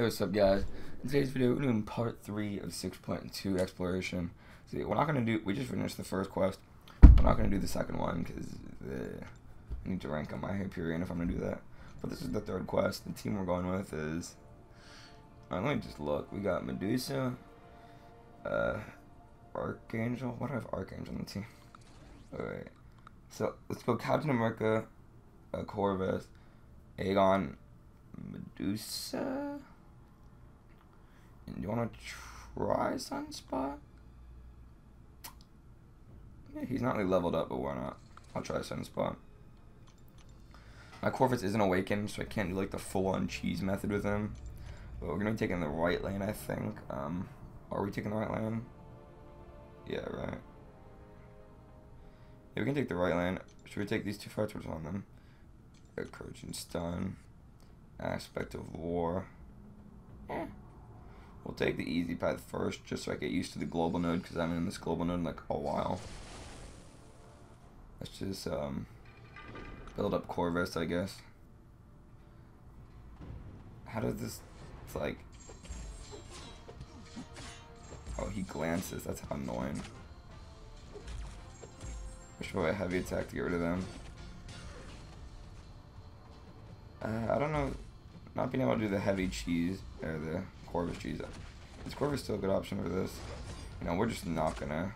Hey, what's up, guys? In today's video, we're doing part 3 of 6.2 Exploration. See, we're not going to do, we just finished the first quest. We're not going to do the second one, because I need to rank on my Hyperion if I'm going to do that. But this is the third quest. The team we're going with is, uh, let me just look. We got Medusa, uh, Archangel. What do I have Archangel on the team? Alright. So, let's go Captain America, uh, Corvus, Aegon, Medusa. And you want to try Sunspot? Yeah, he's not really leveled up, but why not? I'll try Sunspot. My Corvus isn't awakened, so I can't do like the full-on cheese method with him. But we're gonna be taking the right lane, I think. Um, are we taking the right lane? Yeah, right. Yeah, we can take the right lane. Should we take these two fights? On them? Courage and Stun. Aspect of War. Yeah. We'll take the easy path first, just so I get used to the global node, because I'm in this global node in like a while. Let's just um, build up Corvus, I guess. How does this, it's like, oh, he glances, that's annoying. I should probably a heavy attack to get rid of them. Uh, I don't know, not being able to do the heavy cheese, or the Corvus cheese. Is Corvus still a good option for this? You know, we're just not gonna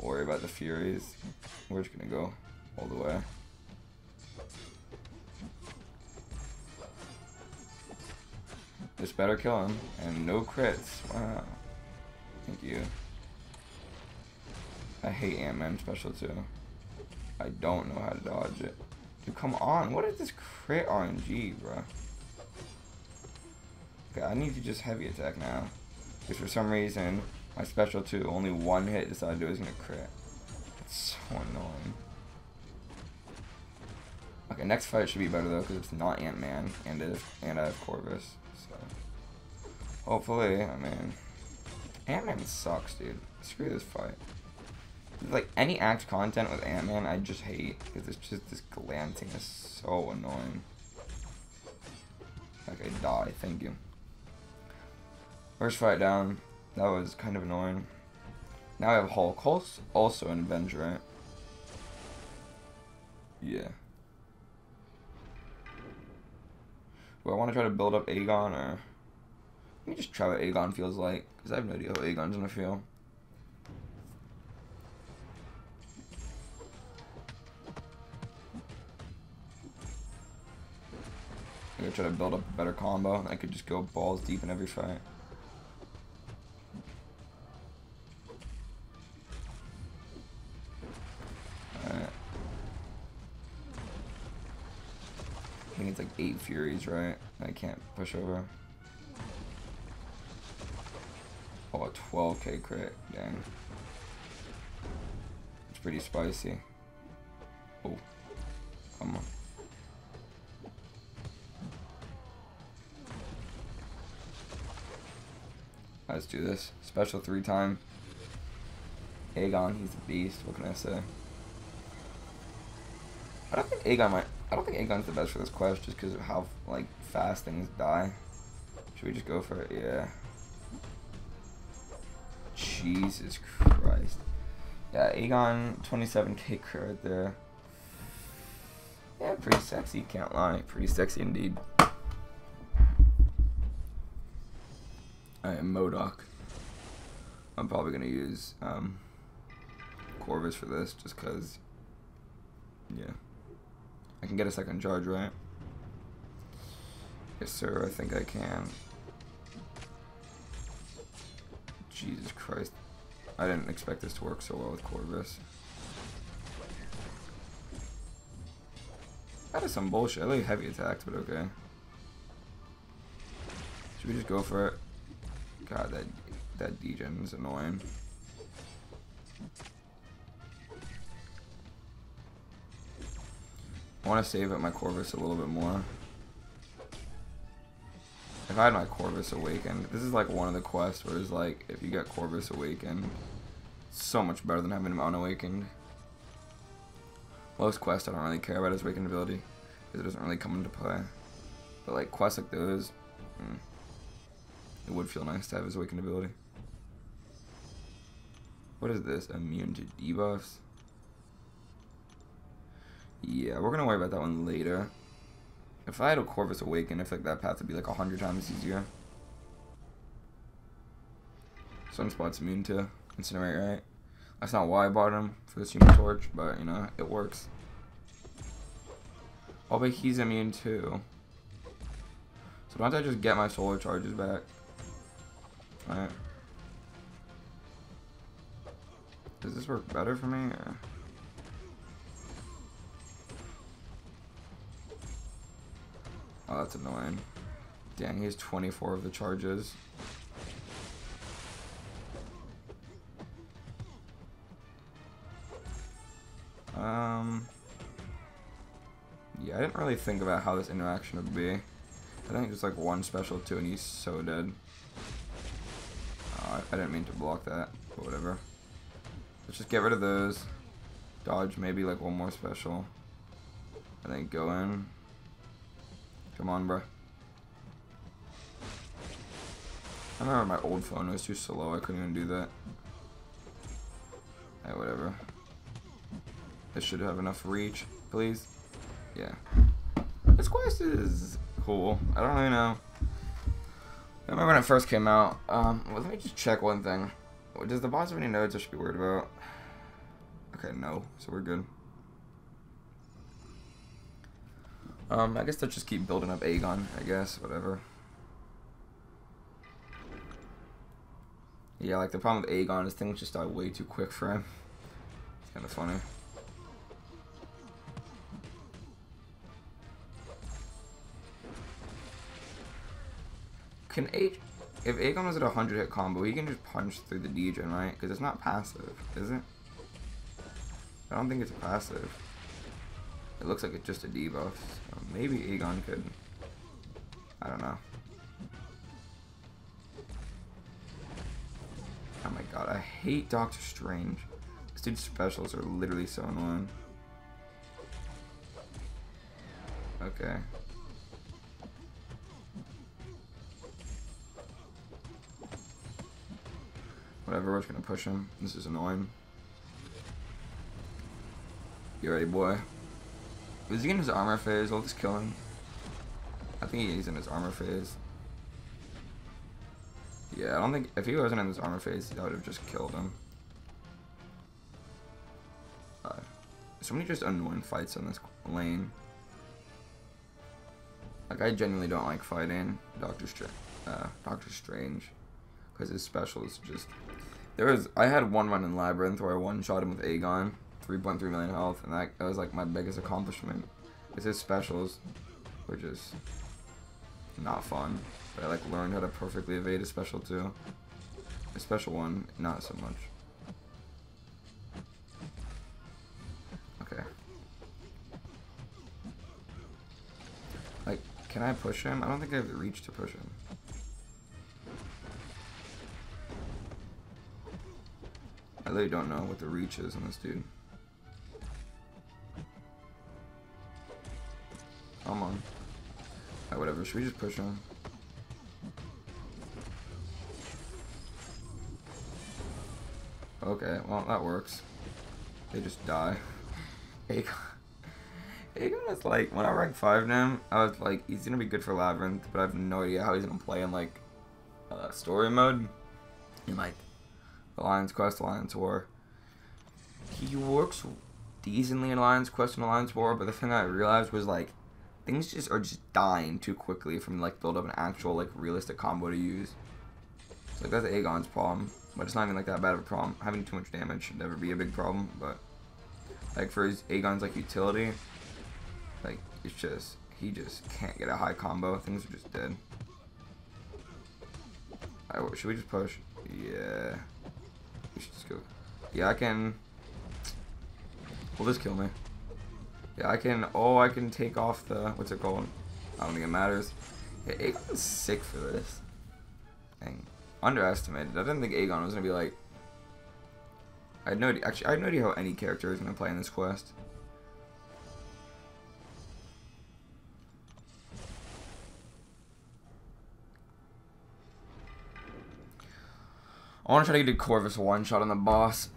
worry about the Furies. We're just gonna go all the way. Just better kill him. And no crits. Wow. Thank you. I hate Ant-Man special too. I don't know how to dodge it. Dude, come on. What is this crit RNG, bro? Okay, I need to just heavy attack now. Because for some reason, my special 2, only one hit decided it was going to crit. It's so annoying. Okay, next fight should be better though, because it's not Ant-Man, and, and I have Corvus. So, hopefully, I mean, Ant-Man sucks, dude. Screw this fight. Like, any act content with Ant-Man, I just hate, because it's just, this glancing is so annoying. Okay, die, thank you. First fight down. That was kind of annoying. Now I have Hulk. Hulk's also an Avenger, right? Yeah. Do I want to try to build up Aegon, or... Let me just try what Aegon feels like, because I have no idea how Aegon's gonna feel. I'm gonna try to build up a better combo. I could just go balls deep in every fight. Furies, right? I can't push over. Oh, a 12k crit. Dang. It's pretty spicy. Oh. Come on. Let's do this. Special three time. Aegon, he's a beast. What can I say? I don't think Aegon might I don't think Aegon's the best for this quest just because of how like fast things die. Should we just go for it? Yeah. Jesus Christ. Yeah, Aegon 27k right there. Yeah, pretty sexy, can't lie. Pretty sexy indeed. I am MODOK. I'm probably gonna use um, Corvus for this just cause yeah. I can get a second charge, right? Yes, sir, I think I can. Jesus Christ. I didn't expect this to work so well with Corvus. That is some bullshit. I like heavy attacks, but okay. Should we just go for it? God, that that degen is annoying. I want to save up my Corvus a little bit more. If I had my Corvus Awakened, this is like one of the quests where it's like, if you get Corvus Awakened, so much better than having him unawakened. Most quests I don't really care about his awakened ability, because it doesn't really come into play. But like quests like those, hmm. It would feel nice to have his awakened ability. What is this? Immune to debuffs? Yeah, we're gonna worry about that one later. If I had a Corvus Awaken, I feel like that path would be like a hundred times easier. Sunspot's immune to Incinerate, right? That's not why I bought him for this Human Torch, but, you know, it works. Oh, but he's immune too. So why don't I just get my solar charges back? Alright. Does this work better for me? Or? Oh, that's annoying. Dang, he has 24 of the charges. Um, yeah, I didn't really think about how this interaction would be. I think it's like one special too, and he's so dead. Oh, I didn't mean to block that, but whatever. Let's just get rid of those. Dodge maybe like one more special. And then go in. Come on, bro. I remember my old phone was too slow. I couldn't even do that. Hey, whatever. This should have enough reach, please. Yeah. This quest is cool. I don't really know. I remember when it first came out. Um, well, let me just check one thing. Does the boss have any nodes I should be worried about? Okay, no. So we're good. Um, I guess they'll just keep building up Aegon, I guess, whatever. Yeah, like the problem with Aegon is things just die way too quick for him. It's kind of funny. Can A if Aegon was at a 100 hit combo, he can just punch through the Degen, right? Because it's not passive, is it? I don't think it's passive. It looks like it's just a debuff. So maybe Aegon could... I don't know. Oh my god, I hate Doctor Strange. This dude's specials are literally so annoying. Okay. Whatever, we're just gonna push him. This is annoying. You ready, boy? Is he in his armor phase? I'll just kill him. I think he's in his armor phase. Yeah, I don't think... If he wasn't in his armor phase, I would have just killed him. Uh, so many just annoying fights on this lane. Like, I genuinely don't like fighting Doctor, Str uh, Doctor Strange. Because his specials just... There was... I had one run in Labyrinth where I one-shot him with Aegon. 3.3 million health, and that, that was like my biggest accomplishment. Because his specials were just not fun. But I like learned how to perfectly evade a special too. A special one, not so much. Okay. Like, can I push him? I don't think I have the reach to push him. I really don't know what the reach is on this dude. Come on. Alright, whatever. Should we just push on? Okay, well, that works. They just die. Aegon. Aegon is like, when I rank 5 now, I was like, he's gonna be good for Labyrinth, but I have no idea how he's gonna play in like, uh, story mode. In like, Alliance Quest, Alliance War. He works decently in Alliance Quest and Alliance War, but the thing I realized was like, things just are just dying too quickly from like build up an actual like realistic combo to use. So like that's Aegon's problem, but it's not even like that bad of a problem. Having too much damage should never be a big problem, but like for his Aegon's like utility, like it's just he just can't get a high combo. Things are just dead. Right, should we just push? Yeah. We should just go. Yeah, I can. Will this kill me? Yeah, I can, oh, I can take off the, what's it called? I don't think it matters. Yeah, Aegon's sick for this. Dang. Underestimated. I didn't think Aegon was to be like, I had no idea, actually, I had no idea how any character is to play in this quest. I want to try to get a Corvus one shot on the boss.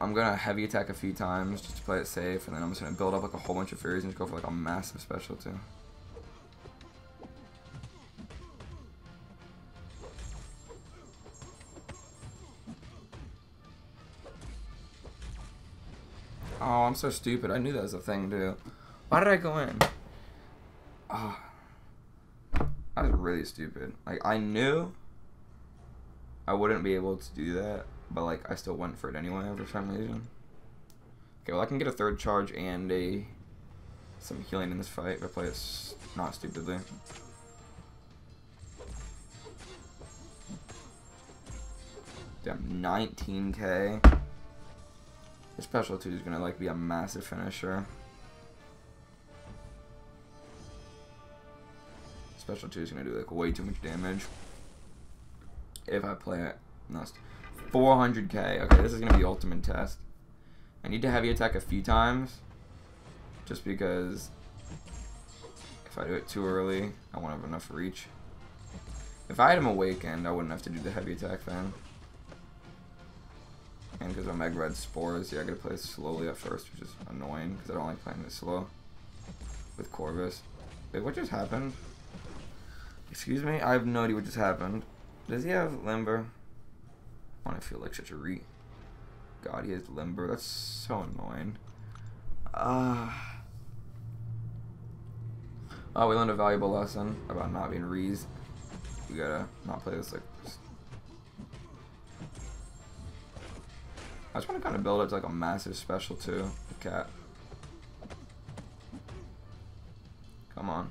I'm gonna heavy attack a few times just to play it safe, and then I'm just gonna build up like a whole bunch of Furies and just go for like a massive special too. Oh, I'm so stupid. I knew that was a thing too. Why did I go in? Ah. Oh, I was really stupid. Like, I knew I wouldn't be able to do that, but, like, I still went for it anyway for some reason. Okay, well, I can get a third charge and a some healing in this fight if I play it not stupidly. Damn, 19k. The special two is gonna like be a massive finisher. Special two is gonna do like way too much damage. If I play it, 400k. Okay, this is gonna be ultimate test. I need to heavy attack a few times, just because if I do it too early, I won't have enough reach. If I had him awakened, I wouldn't have to do the heavy attack then. And because I'm Red Spores, yeah, I gotta play slowly at first, which is annoying, because I don't like playing this slow with Corvus. Wait, what just happened? Excuse me? I have no idea what just happened. Does he have Limber? I want to feel like such a re... God, he has Limber. That's so annoying. Ah. Uh, oh, we learned a valuable lesson about not being Rees. We gotta not play this like I just want to kind of build it to like a massive special too. The cat. Come on.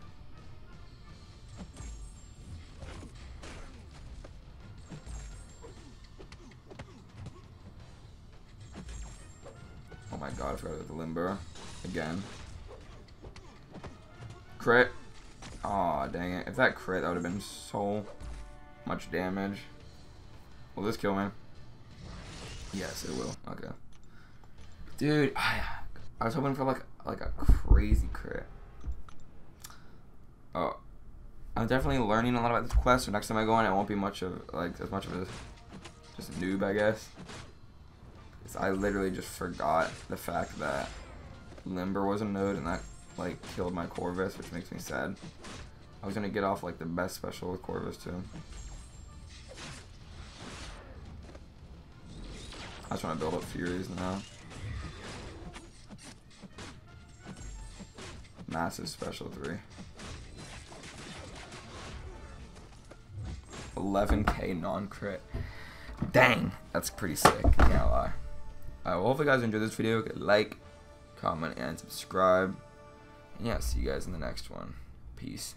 My god, I forgot the limber. Again. Crit. Aw, oh, dang it. If that crit, that would have been so much damage. Will this kill me? Yes, it will. Okay. Dude, I, I was hoping for like like a crazy crit. Oh, I'm definitely learning a lot about this quest. So next time I go in, it won't be much of like as much of a just a noob, I guess. I literally just forgot the fact that Limber was a node and that like killed my Corvus, which makes me sad. I was gonna get off like the best special with Corvus too. I just want to build up Furies now. Massive special 3. 11k non-crit. Dang, that's pretty sick, can't lie. Well, hopefully you guys enjoyed this video. Like, comment, and subscribe. And yeah, see you guys in the next one. Peace.